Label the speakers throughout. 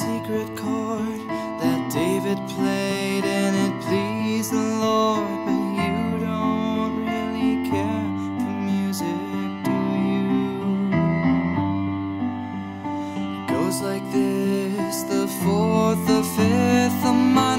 Speaker 1: secret chord that David played and it pleased the Lord. But you don't really care for music, do you? It goes like this the fourth, the fifth, the minor.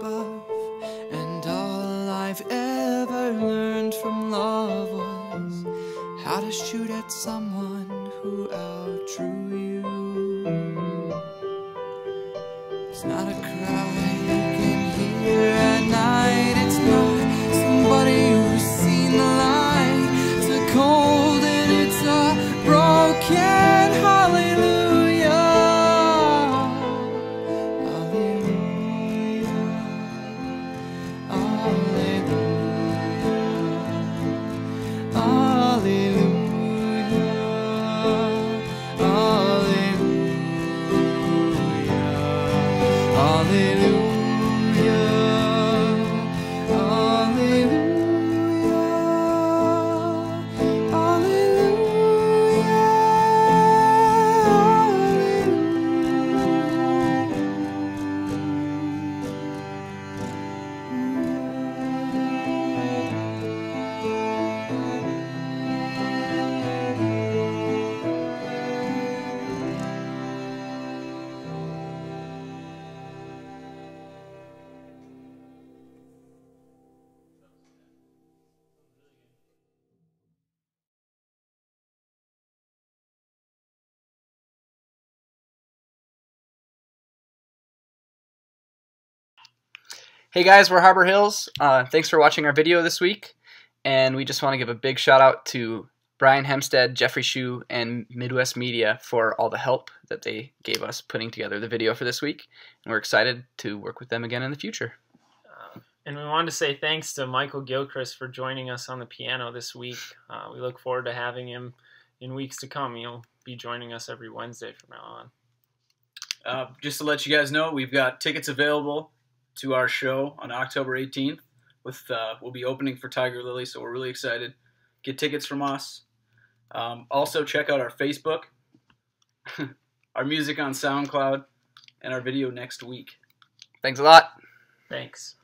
Speaker 1: Above, and all I've ever learned from love was how to shoot at someone who outdrew you. It's not a cry
Speaker 2: Hey guys, we're Harbor Hills. Uh, thanks for watching our video this week. And we just want to give a big shout out to Brian Hempstead, Jeffrey Shue, and Midwest Media for all the help that they gave us putting together the video for this week. And we're excited to work with them again in the future.
Speaker 3: Uh, and we wanted to say thanks to Michael Gilchrist for joining us on the piano this week. Uh, we look forward to having him in weeks to come. He'll be joining us every Wednesday from now on.
Speaker 4: Uh, just to let you guys know, we've got tickets available to our show on October 18th. With uh, we'll be opening for Tiger Lily, so we're really excited. Get tickets from us. Um, also, check out our Facebook, our music on SoundCloud, and our video next week.
Speaker 2: Thanks a lot.
Speaker 3: Thanks.